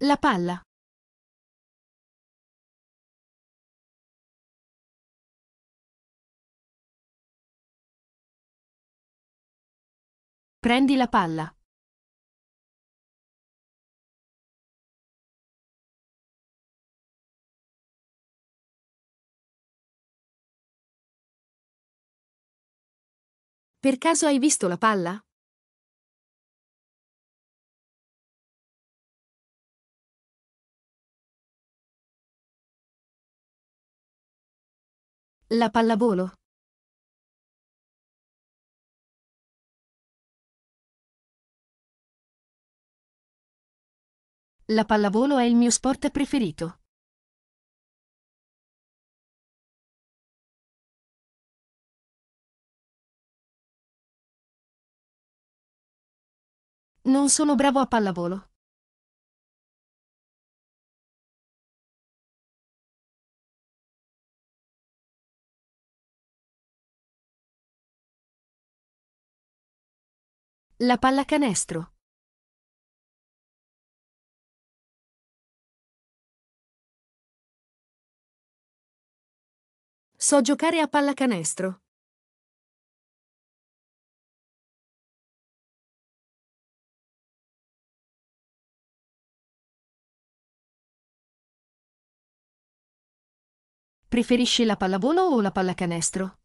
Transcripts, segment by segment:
La palla. Prendi la palla. Per caso hai visto la palla? La pallavolo. La pallavolo è il mio sport preferito. Non sono bravo a pallavolo. La pallacanestro. So giocare a pallacanestro. Preferisci la pallavolo o la pallacanestro?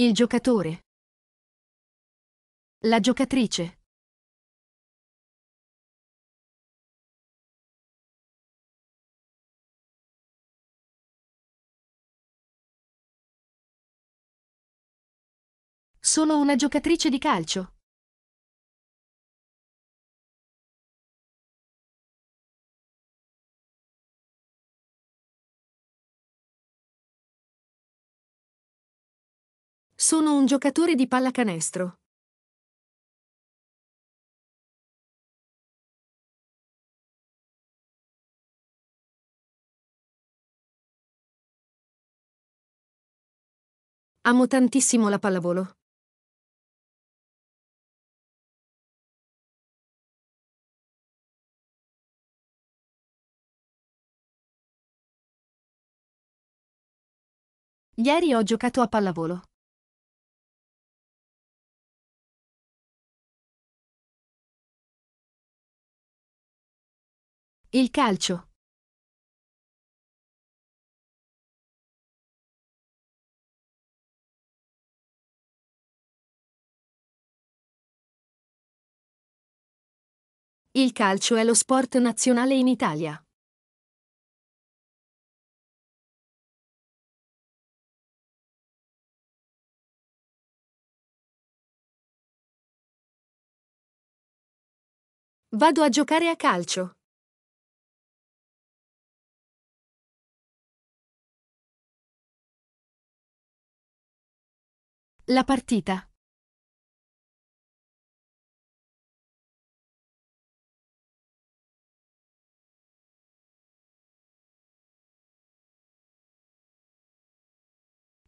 Il giocatore. La giocatrice. Sono una giocatrice di calcio. Sono un giocatore di pallacanestro. Amo tantissimo la pallavolo. Ieri ho giocato a pallavolo. Il calcio. Il calcio è lo sport nazionale in Italia. Vado a giocare a calcio. La partita.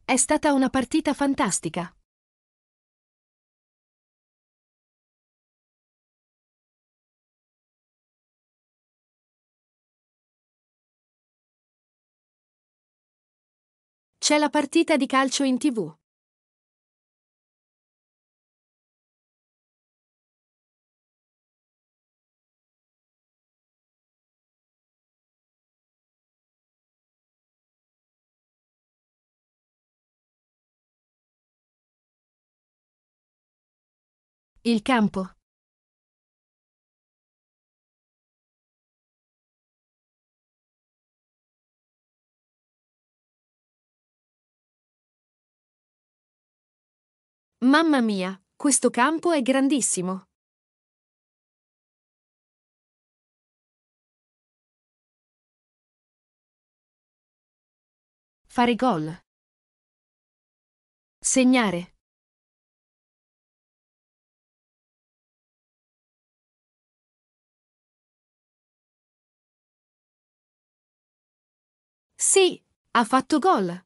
È stata una partita fantastica. C'è la partita di calcio in tv. Il campo. Mamma mia, questo campo è grandissimo. Fare gol. Segnare. Sì, ha fatto gol.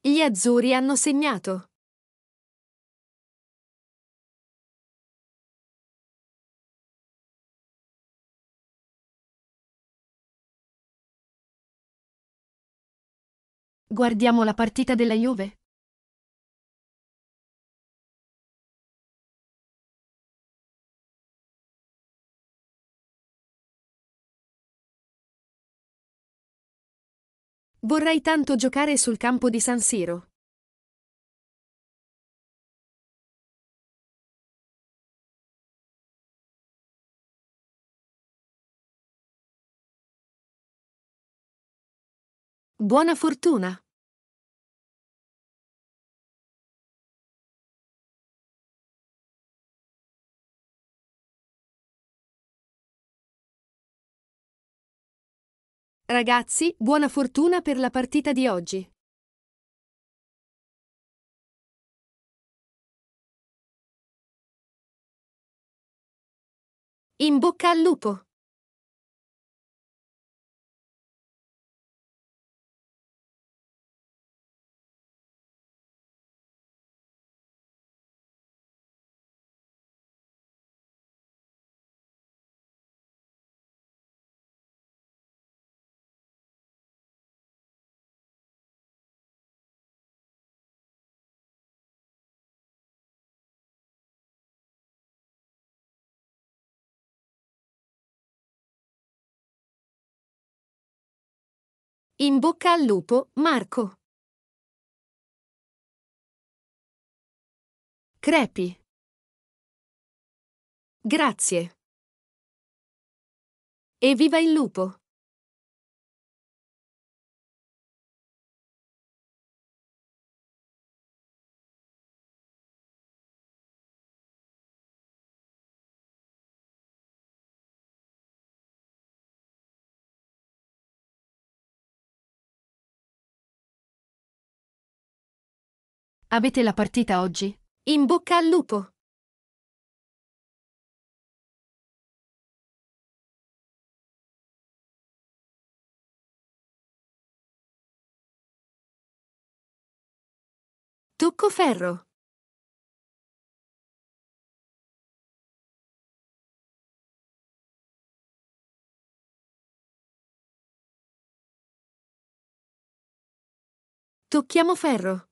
Gli azzurri hanno segnato. Guardiamo la partita della Juve? Vorrei tanto giocare sul campo di San Siro. Buona fortuna! Ragazzi, buona fortuna per la partita di oggi. In bocca al lupo! In bocca al lupo, Marco. Crepi. Grazie. E viva il lupo! Avete la partita oggi? In bocca al lupo! Tocco ferro! Tocchiamo ferro!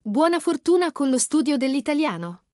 Buona fortuna con lo studio dell'italiano!